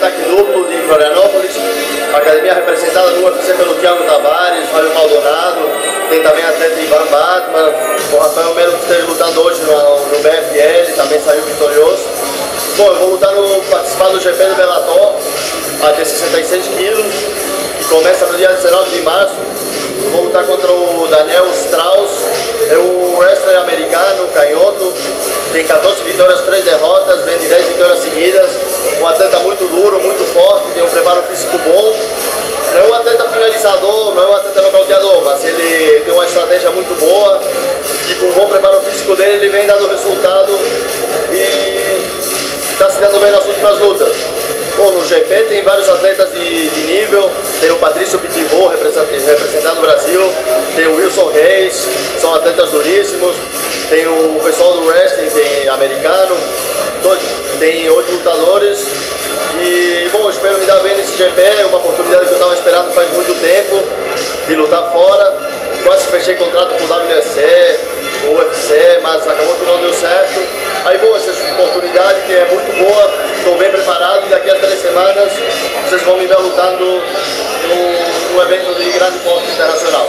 ataque duplo de Florianópolis. A academia representada no UFC pelo Thiago Tavares, Fábio Maldonado, tem também atleta Ivan Batman, o Rafael Melo que teve lutado hoje no, no BFL, também saiu vitorioso. Bom, eu vou lutar no, participar do GP do Bellator, até 66 quilos, que começa no dia 19 de março. Vou lutar contra o Daniel Strauss, é um wrestler americano, canhoto, tem 14 vitórias, 3 derrotas, vem de 10 vitórias seguidas, um atleta muito duro. Finalizador, não é um atleta nocauteador, mas ele tem uma estratégia muito boa e com o bom preparo físico dele ele vem dando resultado e está se dando bem nas últimas lutas. Bom, no GP tem vários atletas de, de nível, tem o Patrício Pitibô representando o Brasil, tem o Wilson Reis, são atletas duríssimos, tem o pessoal do wrestling, tem americano, tem oito lutadores e me dar bem nesse GP, é uma oportunidade que eu estava esperando faz muito tempo de lutar fora. Quase fechei contrato com o WSC, com o UFC, mas acabou que não deu certo. Aí bom, essa oportunidade que é muito boa, estou bem preparado daqui a três semanas vocês vão me ver lutando num evento de grande porte internacional.